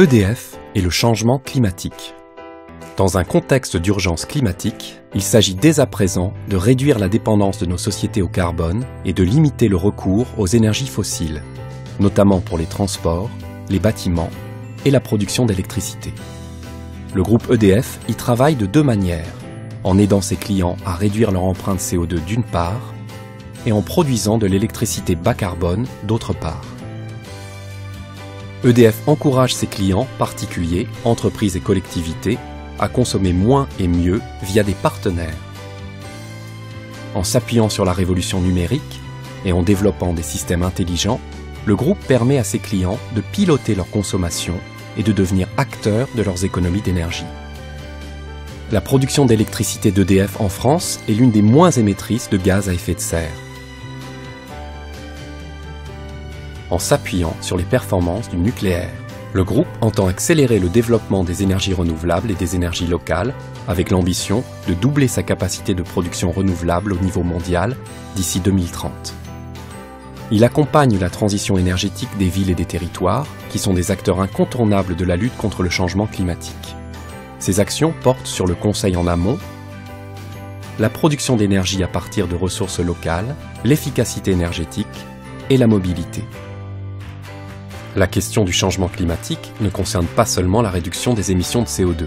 EDF et le changement climatique. Dans un contexte d'urgence climatique, il s'agit dès à présent de réduire la dépendance de nos sociétés au carbone et de limiter le recours aux énergies fossiles, notamment pour les transports, les bâtiments et la production d'électricité. Le groupe EDF y travaille de deux manières, en aidant ses clients à réduire leur empreinte CO2 d'une part, et en produisant de l'électricité bas carbone d'autre part. EDF encourage ses clients, particuliers, entreprises et collectivités, à consommer moins et mieux via des partenaires. En s'appuyant sur la révolution numérique et en développant des systèmes intelligents, le groupe permet à ses clients de piloter leur consommation et de devenir acteurs de leurs économies d'énergie. La production d'électricité d'EDF en France est l'une des moins émettrices de gaz à effet de serre. En s'appuyant sur les performances du nucléaire, le groupe entend accélérer le développement des énergies renouvelables et des énergies locales avec l'ambition de doubler sa capacité de production renouvelable au niveau mondial d'ici 2030. Il accompagne la transition énergétique des villes et des territoires, qui sont des acteurs incontournables de la lutte contre le changement climatique. Ces actions portent sur le conseil en amont, la production d'énergie à partir de ressources locales, l'efficacité énergétique et la mobilité. La question du changement climatique ne concerne pas seulement la réduction des émissions de CO2.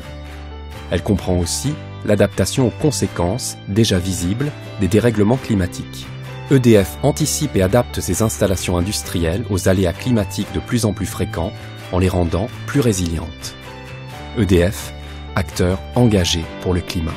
Elle comprend aussi l'adaptation aux conséquences, déjà visibles, des dérèglements climatiques. EDF anticipe et adapte ses installations industrielles aux aléas climatiques de plus en plus fréquents en les rendant plus résilientes. EDF, acteur engagé pour le climat.